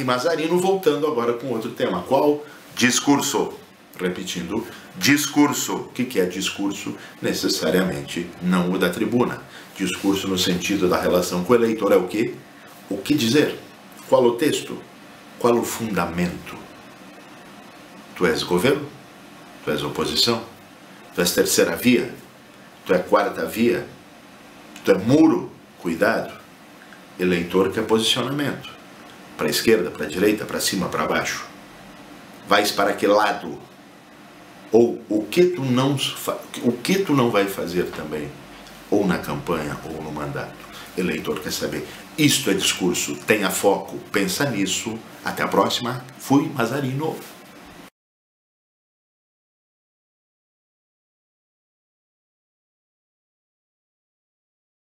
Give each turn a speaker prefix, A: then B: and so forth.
A: E Mazarino voltando agora com outro tema. Qual? Discurso. Repetindo, discurso. O que é discurso? Necessariamente não o da tribuna. Discurso no sentido da relação com o eleitor é o quê? O que dizer? Qual o texto? Qual o fundamento? Tu és governo? Tu és oposição? Tu és terceira via? Tu é quarta via? Tu é muro? Cuidado. Eleitor quer posicionamento. Para a esquerda, para a direita, para cima, para baixo. Vais para que lado? Ou o que tu não o que tu não vai fazer também, ou na campanha ou no mandato. Eleitor quer saber. Isto é discurso. Tenha foco. Pensa nisso. Até a próxima. Fui Mazarino.